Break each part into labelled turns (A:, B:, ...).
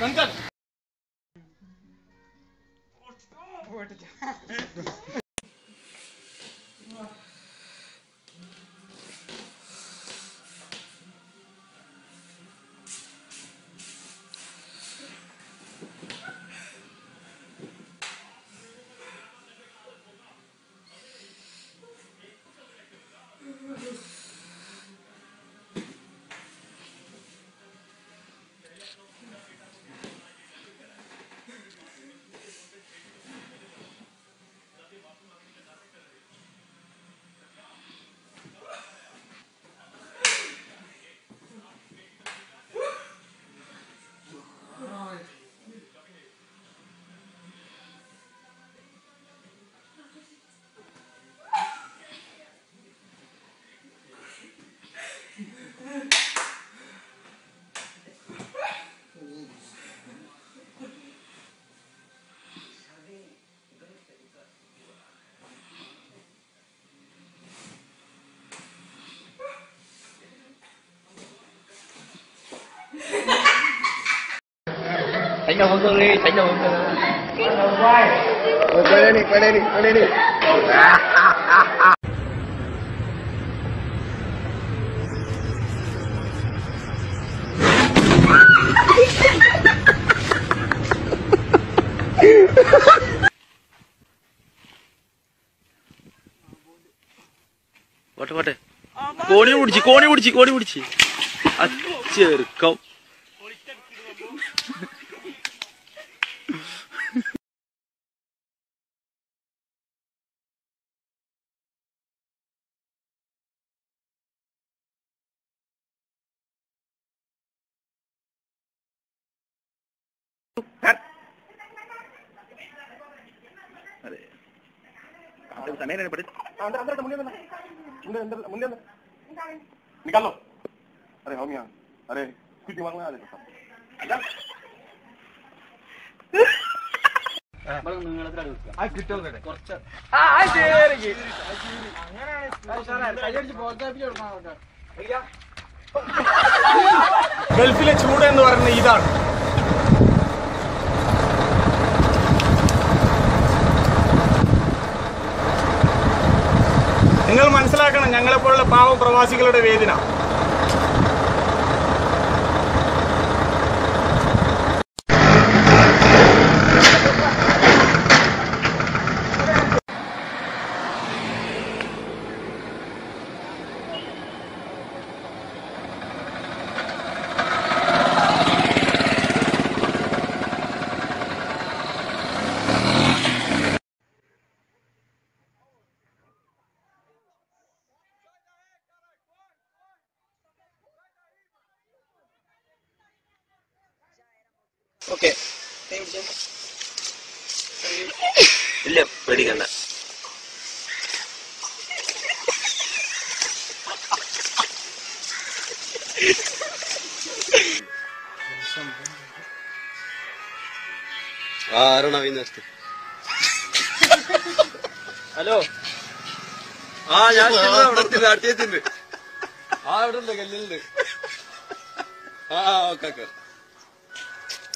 A: Rankan. tránh đầu hướng cương đi tránh đầu hướng cương
B: quay quay lên đi quay lên đi quay lên đi
C: à, à, à, à. കോണി പിടിച്ച് കോണി പിടിച്ച് കോണി പിടിച്ച് ആ ചെറുക്കം
B: निकाल लो अरे हम यहाँ अरे कुछ दिमाग में आ जाता
D: ഗൾഫിലെ ചൂട് എന്ന് പറയുന്നത് ഇതാണ് ഞങ്ങളെപ്പോലുള്ള പാവം പ്രവാസികളുടെ വേദന.
C: ഓക്കെ ഇല്ല പേടിക്കണ്ട.
B: ആരാണ് അവിനാസ്റ്റ്
C: ഹലോ. ആ ഞാൻ
B: നാട്ടിയെത്തിണ്ട് ആ അവിടെ ഉണ്ട് കല്ലുണ്ട് ആ okay okay.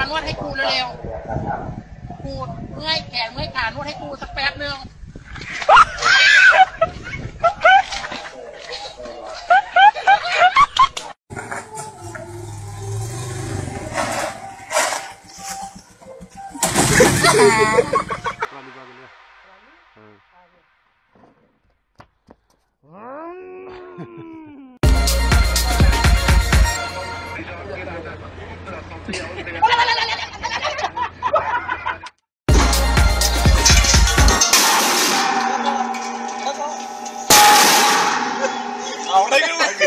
E: มานวดให้กูเร็วๆกูเมื่อยแขนเมื่อยขานวดให้กูสักแป๊บนึง
F: 啊。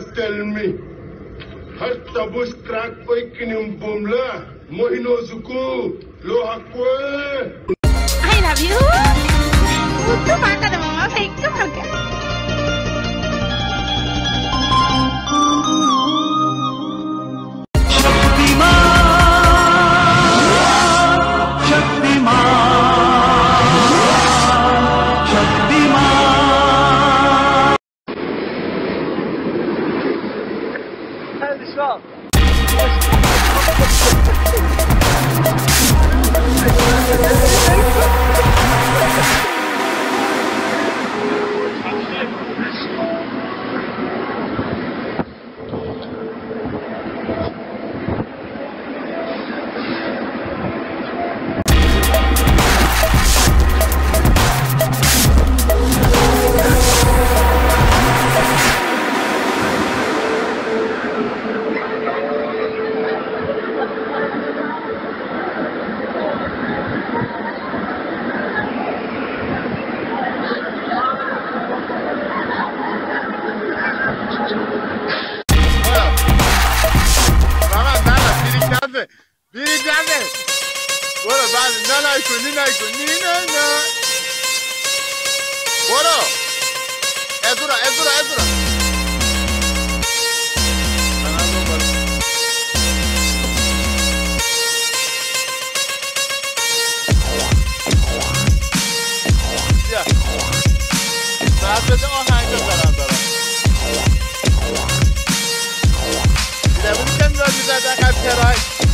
F: just tell me. har tabu strak koi kinim bumla mohino zuku Loha hakwe
G: i love you
F: tu mata de mama fake ka ورا ازرع ازرع ازرع بعد آهنگ دارم دارم لبونی کم دار میزد أقل ترک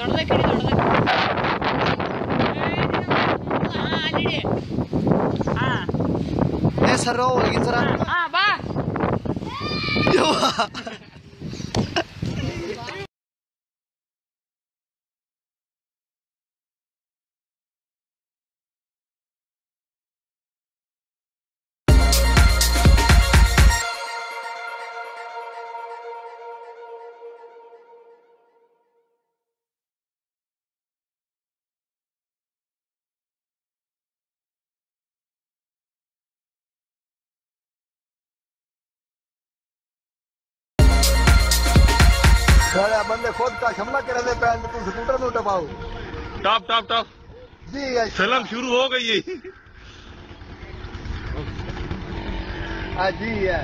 F: ದೊಡ್ಡದಕ್ಕಿಡಿ ದೊಡ್ಡದಕ್ಕೆ ಸರ್ ಹೋಗಿನ್ ಸರ ಬಾ
H: बंदे खुद का हमला कर रहे पैन तू स्कूटर में उठा पाओ
F: टॉप टॉप टॉप।
H: जी
F: फ़िल्म शुरू हो गई है।
H: हाँ, जी है.